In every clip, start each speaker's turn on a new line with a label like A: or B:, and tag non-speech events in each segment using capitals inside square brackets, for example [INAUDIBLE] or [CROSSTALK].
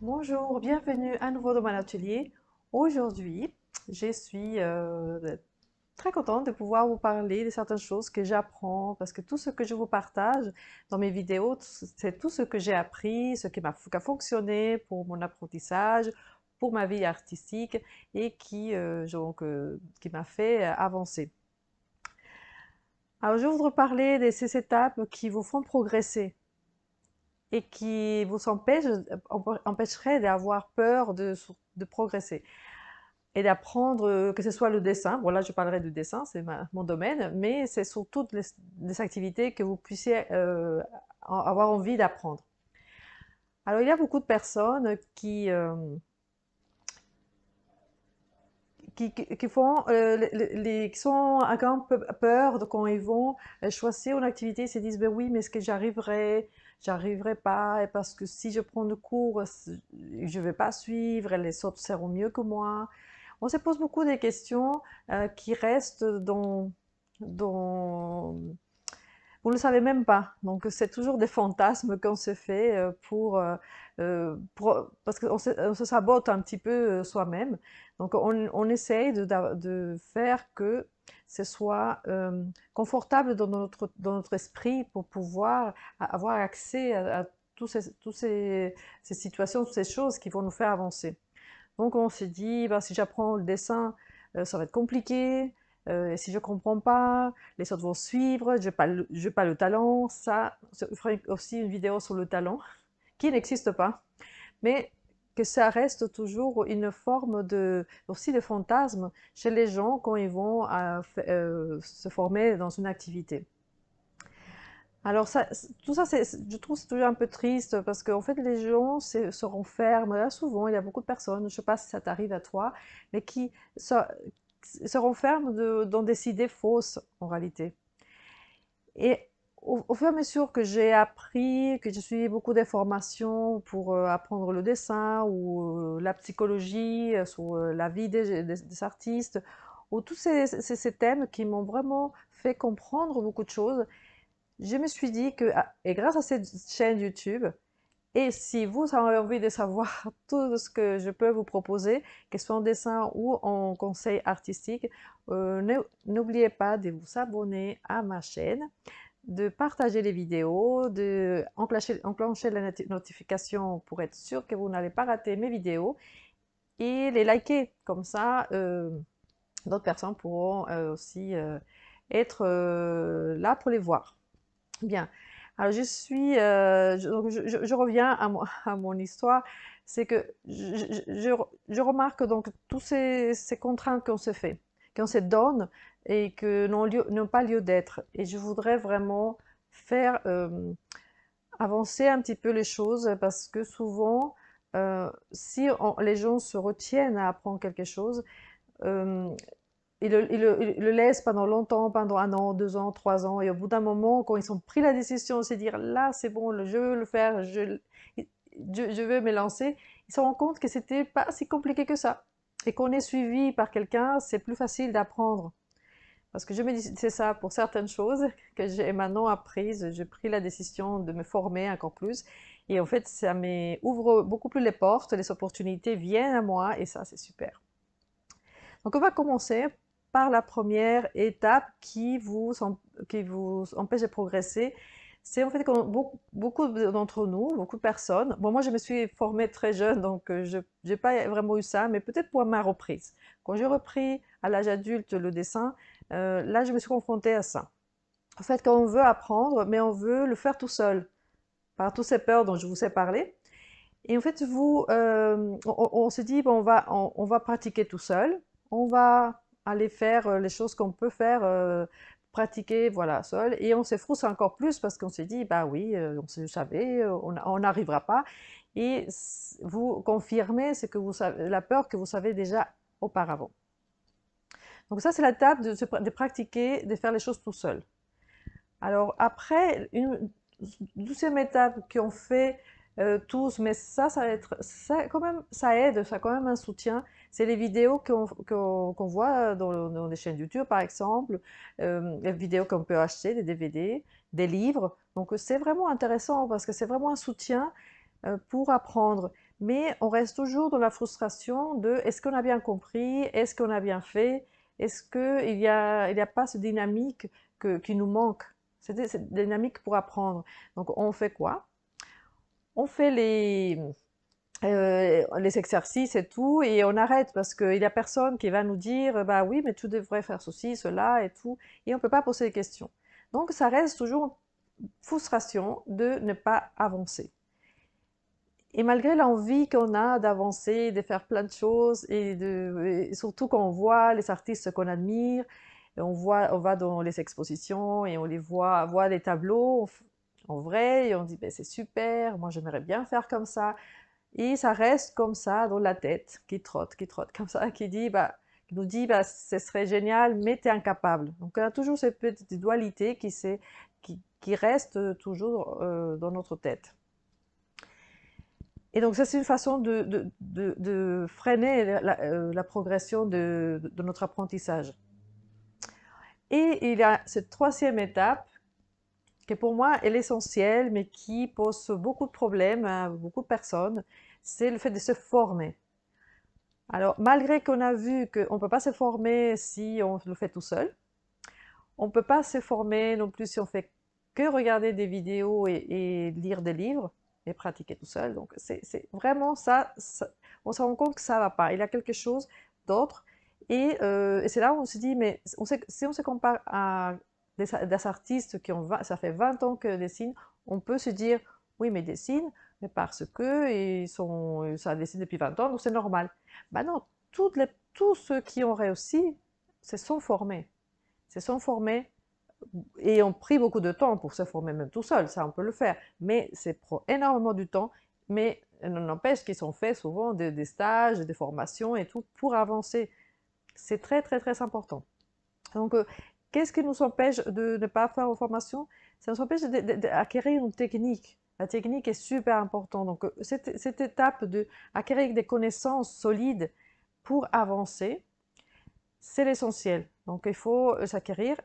A: Bonjour, bienvenue à nouveau dans mon atelier. Aujourd'hui, je suis euh, très contente de pouvoir vous parler de certaines choses que j'apprends parce que tout ce que je vous partage dans mes vidéos, c'est tout ce que j'ai appris, ce qui m'a fonctionné pour mon apprentissage, pour ma vie artistique et qui, euh, euh, qui m'a fait avancer. Alors je voudrais parler de ces étapes qui vous font progresser et qui vous empêche, empêcherait d'avoir peur de, progresser et d'apprendre, euh, que ce soit le dessin, bon là je parlerai du dessin, c'est mon domaine, mais c'est surtout des activités que vous puissiez euh, avoir envie d'apprendre. Alors il y a beaucoup de personnes qui, euh, qui, font, les, qui sont un peu peur quand ils vont choisir une activité, ils se disent ben oui mais est-ce que j'arriverai j'arriverai pas, parce que si je prends le cours, je vais pas suivre, les autres seront mieux que moi. On se pose beaucoup de questions euh, qui restent dans, dans... Vous ne le savez même pas. Donc c'est toujours des fantasmes qu'on se fait euh, pour, euh, pour parce qu'on se, sabote un petit peu soi-même. Donc on, essaye de, faire que ce soit euh, confortable dans notre, dans notre esprit pour pouvoir avoir accès à, toutes ces, ces, ces, situations, toutes ces choses qui vont nous faire avancer. Donc on s'est dit, bah, si j'apprends le dessin, euh, ça va être compliqué, euh, si je ne comprends pas, les autres vont suivre, je n'ai pas, pas, le talent, ça, je ferai aussi une vidéo sur le talent, qui n'existe pas. Mais que ça reste toujours une forme de, aussi de fantasme chez les gens quand ils vont euh, euh, se former dans une activité. Alors ça, tout ça, je trouve c'est toujours un peu triste parce qu'en fait les gens se, renferment, là souvent il y a beaucoup de personnes, je ne sais pas si ça t'arrive à toi, mais qui se, se renferment dans des idées fausses en réalité. Et au, fur et à mesure que j'ai appris, que j'ai suivi beaucoup d'informations pour euh, apprendre le dessin ou euh, la psychologie, euh, sur la vie des, artistes, ou tous ces, ces, thèmes qui m'ont vraiment fait comprendre beaucoup de choses, je me suis dit que, ah, et grâce à cette chaîne YouTube, et si vous avez envie de savoir [LAUGHS] tout ce que je peux vous proposer, que ce soit en dessin ou en conseil artistique, n'oubliez pas de vous abonner à ma chaîne de partager les vidéos, de enclencher, enclencher la notification pour être sûr que vous n'allez pas rater mes vidéos et les liker. Comme ça, euh, d'autres personnes pourront euh, aussi euh, être là pour les voir. Bien. Alors, je suis... Je, reviens [LAUGHS] à, mon histoire. C'est que je, remarque donc toutes ces, contraintes qu'on se fait, qu'on se donne et que n'ont pas lieu d'être. Et je voudrais vraiment faire euh, avancer un petit peu les choses parce que souvent, euh, si les gens se retiennent à apprendre quelque chose, ils, le, laissent pendant longtemps, pendant un an, deux ans, trois ans, et au bout d'un moment, quand ils ont pris la décision de se dire là, c'est bon, je veux le faire, je, je, veux me lancer, ils se rendent compte que c'était pas si compliqué que ça. Et qu'on est suivi par quelqu'un, c'est plus facile d'apprendre. Parce que je me dis, c'est ça, pour certaines choses [LAUGHS] que j'ai maintenant apprises, j'ai pris la décision de me former encore plus. Et en fait, ça m'ouvre beaucoup plus les portes, les opportunités viennent à moi et ça, c'est super. Donc, on va commencer par la première étape qui vous, qui vous empêche de progresser. C'est en fait que beaucoup, d'entre nous, beaucoup de personnes, bon moi je me suis formée très jeune donc euh, je n'ai pas vraiment eu ça, mais peut-être pour ma reprise. Quand j'ai repris à l'âge adulte le dessin, euh, là, je me suis confrontée à ça. En fait, quand on veut apprendre, mais on veut le faire tout seul, par toutes ces peurs dont je vous ai parlé. Et en fait, vous, euh, on, se dit, bon, on, va, on, va pratiquer tout seul, on va aller faire euh, les choses qu'on peut faire, pratiquer, voilà, seul, et on se frustre encore plus parce qu'on se dit, bah oui, on se savait, on n'arrivera pas. Et vous confirmez ce que vous la peur que vous savez déjà auparavant. Donc ça, c'est la de, de pratiquer, de faire les choses tout seul. Alors après, une deuxième étape qu'on fait euh, tous, mais ça, ça, aide, ça a quand même un soutien, c'est les vidéos qu'on voit dans, les chaînes YouTube, par exemple, euh, les vidéos qu'on peut acheter, des DVD, des livres. Donc c'est vraiment intéressant parce que c'est vraiment un soutien euh, pour apprendre. mais on reste toujours dans la frustration de est-ce qu'on a bien compris, est-ce qu'on a bien fait, est-ce qu'il n'y a, il a pas cette dynamique qui nous manque, cette dynamique pour apprendre. Donc on fait quoi? On fait les, euh, les exercices et tout, et on arrête parce qu'il n'y a personne qui va nous dire bah oui, mais tu devrais faire ceci, cela et tout, et on ne peut pas poser des questions. Donc ça reste toujours frustration de ne pas avancer. Et malgré l'envie qu'on a d'avancer, de faire plein de choses, et, de, surtout quand on voit les artistes qu'on admire, on, voit, on va dans les expositions et on les voit, voit les tableaux en vrai, et on dit ben, c'est super, moi j'aimerais bien faire comme ça. Et ça reste comme ça dans la tête, qui trotte, qui trotte, [LAUGHS] comme ça, qui dit, bah, qui nous dit, bah, ce serait génial, mais tu es incapable. Donc on a toujours cette petite dualité qui, reste toujours euh, dans notre tête. Et donc ça, c'est une façon de, de, freiner la, euh, progression de, notre apprentissage. Et il y a cette troisième étape qui pour moi est l'essentiel, mais qui pose beaucoup de problèmes à beaucoup de personnes, c'est le fait de se former. Alors, malgré qu'on a vu qu'on ne peut pas se former si on le fait tout seul, on ne peut pas se former non plus si on fait que regarder des vidéos et lire des livres, et pratiquer tout seul. Donc, c'est vraiment ça, on se rend compte que ça ne va pas. Il y a quelque chose d'autre. Et, euh, c'est là où on se dit, mais on si on se compare à des, artistes qui ont, ça fait 20 ans qu'ils dessinent, on peut se dire, oui, mais dessinent, mais parce que ils sont, ça dessine depuis 20 ans, donc c'est normal. Ben non, toutes les, tous ceux qui ont réussi se sont formés. Se sont formés et ont pris beaucoup de temps pour se former même tout seul, ça on peut le faire, mais c'est prend énormément du temps, mais n'empêche qu'ils sont faits souvent des, stages, des formations et tout pour avancer. C'est très très très important. Donc, euh, qu'est-ce qui nous empêche de ne pas faire une formation Ça nous empêche d'acquérir une technique. La technique est super importante. Donc, cette, étape d'acquérir des connaissances solides pour avancer, c'est l'essentiel. Donc, il faut s'acquérir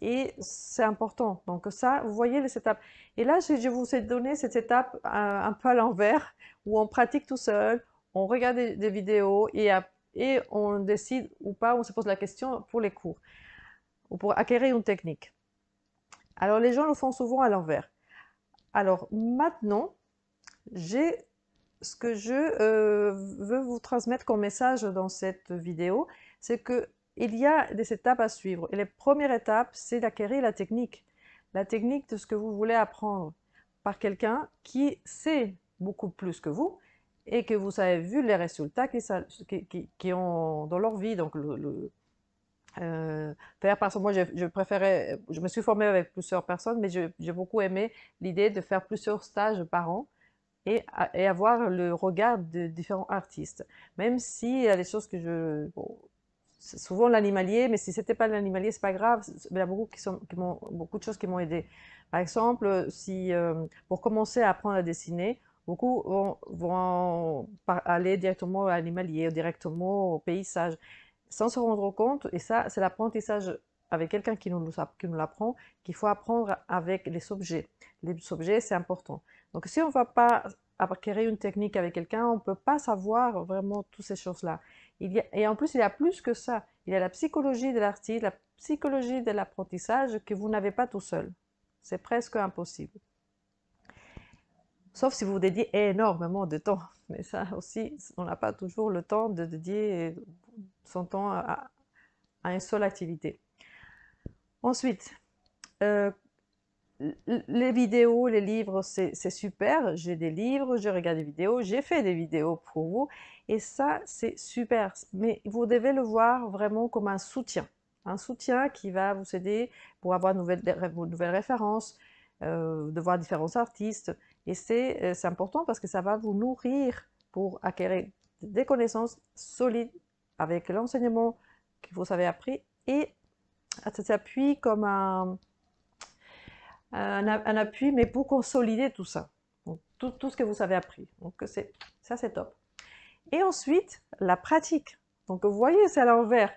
A: et c'est important. Donc ça, vous voyez les étapes. Et là, je, vous ai donné cette étape euh, un, peu à l'envers, où on pratique tout seul, on regarde des, vidéos et, on décide ou pas, on se pose la question pour les cours, ou pour acquérir une technique. Alors les gens le font souvent à l'envers. Alors maintenant, j'ai ce que je euh, veux vous transmettre comme message dans cette vidéo, c'est que il y a des étapes à suivre. Et la première étape, c'est d'acquérir la technique. La technique de ce que vous voulez apprendre par quelqu'un qui sait beaucoup plus que vous et que vous avez vu les résultats qui, ont dans leur vie. Faire, par exemple, moi, je, préférais, je me suis formée avec plusieurs personnes, mais j'ai beaucoup aimé l'idée de faire plusieurs stages par an et, et, avoir le regard de différents artistes. Même s'il y a des choses que je, souvent l'animalier, mais si c'était pas l'animalier, c'est pas grave. Il y a beaucoup, qui sont, beaucoup de choses qui m'ont aidé. Par exemple, si euh, pour commencer à apprendre à dessiner, beaucoup vont, vont aller directement à l'animalier directement au paysage, sans se rendre compte. Et ça, c'est l'apprentissage avec quelqu'un qui nous, l'apprend, qu'il faut apprendre avec les objets. Les objets, c'est important. Donc, si on ne va pas acquérir une technique avec quelqu'un, on ne peut pas savoir vraiment toutes ces choses-là et en plus, il y a plus que ça. Il y a la psychologie de l'artiste, la psychologie de l'apprentissage que vous n'avez pas tout seul. C'est presque impossible. Sauf si vous dédiez énormément de temps. Mais ça aussi, on n'a pas toujours le temps de dédier son temps à, une seule activité. Ensuite, euh, les vidéos, les livres, c'est super. J'ai des livres, je regarde des vidéos, j'ai fait des vidéos pour vous. Et ça, c'est super. Mais vous devez le voir vraiment comme un soutien. Un soutien qui va vous aider pour avoir de nouvelles, références, euh, de voir différents artistes. Et euh, c'est important parce que ça va vous nourrir pour acquérir des connaissances solides avec l'enseignement que vous avez appris et ça s'appuie comme un, un, appui, mais pour consolider tout ça, tout, tout, ce que vous avez appris. Donc ça, c'est top. Et ensuite, la pratique. Donc vous voyez, c'est à l'envers.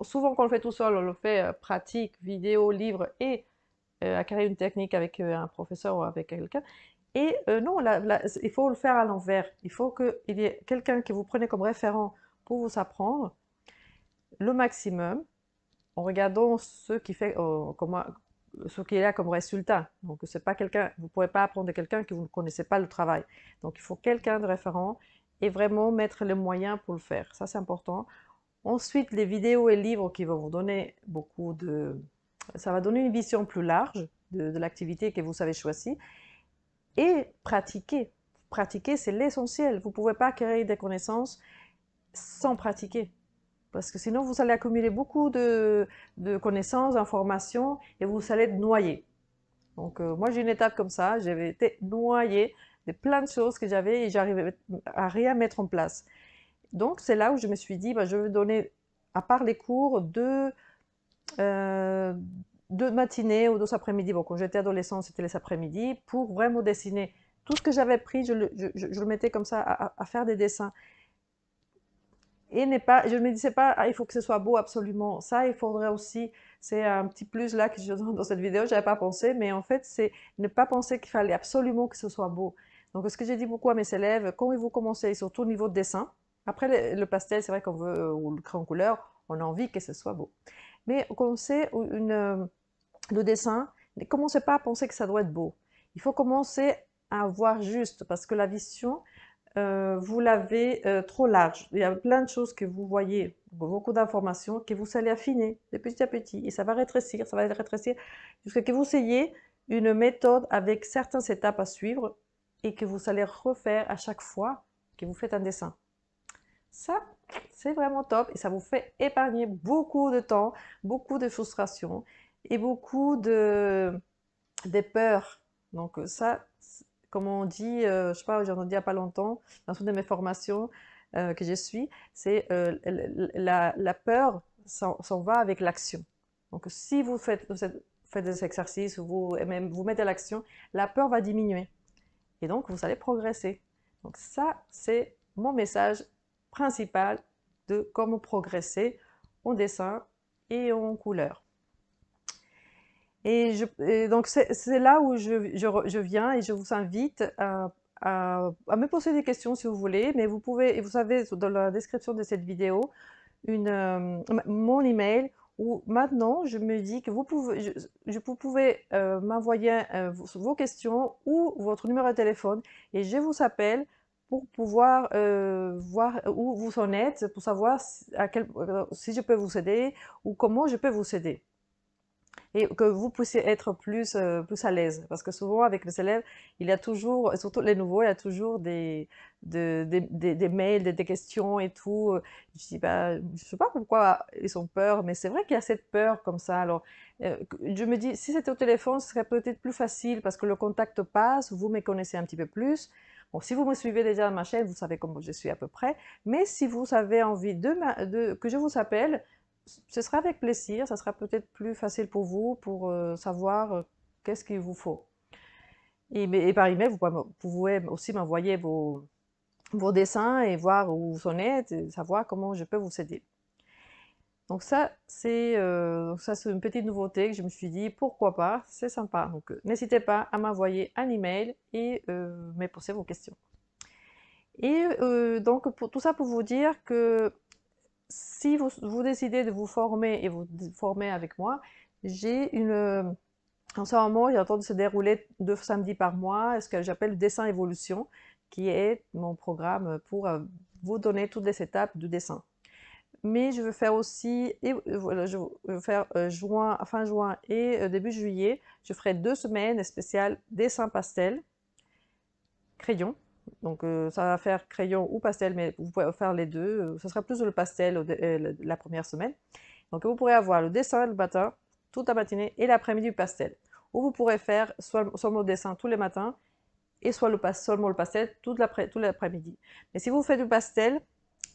A: Souvent, quand on le fait tout seul, on le fait euh, pratique, vidéo, livre et euh, acquérir une technique avec euh, un professeur ou avec quelqu'un. Et euh, non, il faut le faire à l'envers. Il faut qu'il y ait quelqu'un que vous prenez comme référent pour vous apprendre le maximum en regardant ce qui fait, euh, ce qui est là comme résultat. Donc, c'est pas quelqu'un, vous pouvez pas apprendre de quelqu'un que vous ne connaissez pas le travail. Donc, il faut quelqu'un de référent et vraiment mettre les moyens pour le faire. Ça, c'est important. Ensuite, les vidéos et livres qui vont vous donner beaucoup de... Ça va donner une vision plus large de, l'activité que vous avez choisie. Et pratiquer. Pratiquer, c'est l'essentiel. Vous ne pouvez pas créer des connaissances sans pratiquer. Parce que sinon, vous allez accumuler beaucoup de, connaissances, d'informations, et vous allez être noyé. Donc, euh, moi, j'ai une étape comme ça. J'avais été noyé de plein de choses que j'avais et j'arrivais à rien mettre en place. Donc, c'est là où je me suis dit, bah, je vais donner, à part les cours, deux, euh, deux matinées ou deux après-midi. Bon, quand j'étais adolescente, c'était les après-midi, pour vraiment dessiner. Tout ce que j'avais pris, je le, je, le, mettais comme ça à, faire des dessins. Et n'est pas, je ne me disais pas, ah, il faut que ce soit beau absolument. Ça, il faudrait aussi, c'est un petit plus là que je donne dans cette vidéo, je n'avais pas pensé, mais en fait, c'est ne pas penser qu'il fallait absolument que ce soit beau. Donc, ce que j'ai dit beaucoup à mes élèves, quand vous commencez, surtout au niveau de dessin, après, le, pastel, c'est vrai qu'on veut, ou le crayon couleur, on a envie que ce soit beau. Mais quand c'est une, le dessin, ne commencez pas à penser que ça doit être beau. Il faut commencer à voir juste, parce que la vision, euh, vous l'avez euh, trop large. Il y a plein de choses que vous voyez, beaucoup d'informations, que vous allez affiner de petit à petit, et ça va rétrécir, ça va rétrécir, jusqu'à que vous ayez une méthode avec certaines étapes à suivre, et que vous allez refaire à chaque fois que vous faites un dessin. Ça, c'est vraiment top et ça vous fait épargner beaucoup de temps, beaucoup de frustration et beaucoup de, des peurs. Donc ça, comme on dit, euh, je sais pas, j'en ai dit il n'y a pas longtemps, dans une de mes formations euh, que je suis, c'est euh, la, peur s'en va avec l'action. Donc si vous faites, des exercices, vous, même vous mettez à l'action, la peur va diminuer. Et donc vous allez progresser. Donc ça, c'est mon message principal de comment progresser en dessin et en couleur. Et, donc c'est là où je, je, viens et je vous invite à, me poser des questions si vous voulez, mais vous pouvez, et vous savez dans la description de cette vidéo, une, euh, mon email où maintenant je me dis que vous pouvez, je, vous pouvez euh, m'envoyer euh, vos questions ou votre numéro de téléphone et je vous appelle pour pouvoir euh, voir où vous en êtes, pour savoir si je peux vous aider ou comment je peux vous aider. Et que vous puissiez être plus, euh, plus à l'aise. Parce que souvent, avec les élèves, il y a toujours, surtout les nouveaux, il y a toujours des, des, mails, des, questions et tout. Je dis, bah, je sais pas pourquoi ils ont peur, mais c'est vrai qu'il y a cette peur comme ça. Alors, je me dis, si c'était au téléphone, ce serait peut-être plus facile parce que le contact passe, vous me connaissez un petit peu plus. Bon, si vous me suivez déjà dans ma chaîne, vous savez comment je suis à peu près. Mais si vous avez envie de, que je vous appelle, ce sera avec plaisir. Ça sera peut-être plus facile pour vous pour euh, savoir euh, qu'est-ce qu'il vous faut. Et, par email, vous pouvez, aussi m'envoyer vos, dessins et voir où vous en êtes et savoir comment je peux vous aider. Donc ça, c'est euh, une petite nouveauté que je me suis dit, pourquoi pas, c'est sympa. Donc euh, n'hésitez pas à m'envoyer un email et me poser vos questions. Et donc pour tout ça pour vous dire que si vous, décidez de vous former et vous former avec moi, j'ai une... En ce moment, il est en train de se dérouler deux samedis par mois, ce que j'appelle dessin évolution, qui est mon programme pour vous donner toutes les étapes du dessin mais je veux faire aussi, et euh, je veux faire euh, juin, fin juin et euh, début juillet, je ferai deux semaines spéciales dessin pastel, crayon. Donc ça va faire crayon ou pastel, mais vous pouvez faire les deux. Ce sera plus le pastel la première semaine. Donc vous pourrez avoir le dessin le matin, toute la matinée, et l'après-midi du pastel. Ou vous pourrez faire soit, seulement le dessin tous les matins, et soit le, seulement le pastel tout l'après-midi. Mais si vous faites du pastel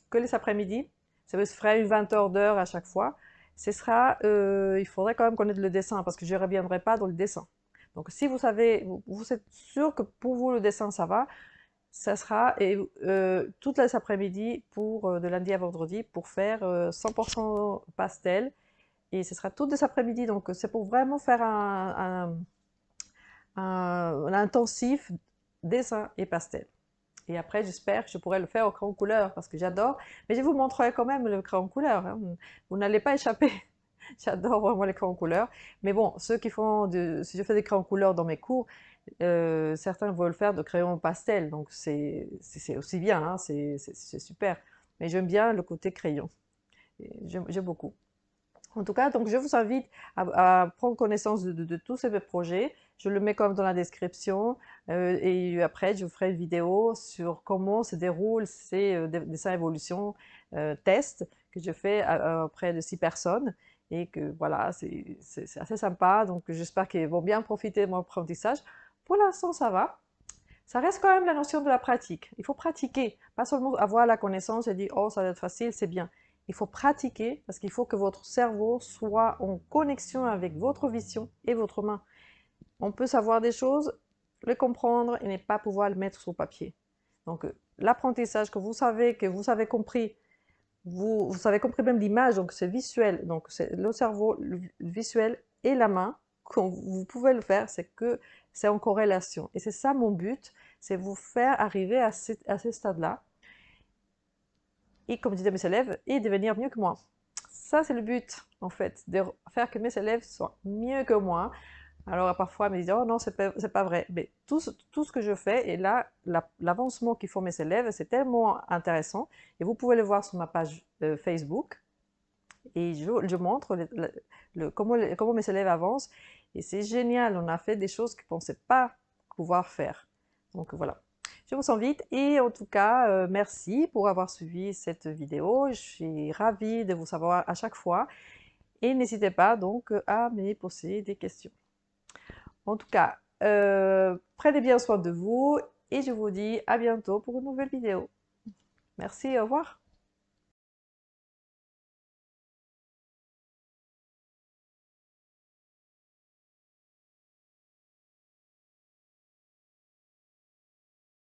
A: que les après-midi, ça se ferait une 20 heures d'heure à chaque fois. Ce sera, euh, il faudrait quand même connaître le dessin parce que je ne reviendrai pas dans le dessin. Donc si vous savez, vous, êtes sûr que pour vous le dessin ça va, ça sera et, euh, toutes les après-midi pour euh, de lundi à vendredi pour faire 100% pastel et ce sera toutes les après-midi. Donc c'est pour vraiment faire un, intensif dessin et pastel. Et après, j'espère que je pourrai le faire au crayon couleur parce que j'adore. Mais je vous montrerai quand même le crayon couleur. Hein. Vous n'allez pas échapper. [LAUGHS] j'adore vraiment les crayons couleur. Mais bon, ceux qui font, si je fais des crayons couleur dans mes cours, euh, certains veulent faire de crayons pastel. Donc c'est aussi bien, hein. c'est super. Mais j'aime bien le côté crayon. J'aime beaucoup. En tout cas, donc je vous invite à, prendre connaissance de, tous ces projets. Je le mets comme dans la description euh, et après je vous ferai une vidéo sur comment se déroulent ces euh, dessins évolution euh, tests que je fais auprès de six personnes et que voilà, c'est assez sympa. Donc j'espère qu'ils vont bien profiter de mon apprentissage. Pour l'instant, ça va. Ça reste quand même la notion de la pratique. Il faut pratiquer, pas seulement avoir la connaissance et dire oh ça va être facile, c'est bien. Il faut pratiquer parce qu'il faut que votre cerveau soit en connexion avec votre vision et votre main. On peut savoir des choses, les comprendre et ne pas pouvoir le mettre sur papier. Donc euh, l'apprentissage que vous savez, que vous avez compris, vous, vous avez compris même l'image, donc c'est visuel, donc c'est le cerveau, le visuel et la main, quand vous pouvez le faire, c'est que c'est en corrélation. Et c'est ça mon but, c'est vous faire arriver à ce, à ce stade-là et comme disaient mes élèves, et devenir mieux que moi. Ça, c'est le but, en fait, de faire que mes élèves soient mieux que moi. Alors, parfois, ils me disent, oh non, c'est pas, pas vrai. Mais tout, tout, ce que je fais, et là, l'avancement qu'ils font mes élèves, c'est tellement intéressant. Et vous pouvez le voir sur ma page euh, Facebook. Et je, je montre le, comment, comment mes élèves avancent. Et c'est génial, on a fait des choses qu'ils ne pensaient pas pouvoir faire. Donc voilà. Je vous invite et en tout cas, euh, merci pour avoir suivi cette vidéo. Je suis ravie de vous savoir à chaque fois et n'hésitez pas donc à me poser des questions. En tout cas, euh, prenez bien soin de vous et je vous dis à bientôt pour une nouvelle vidéo. Merci, au revoir.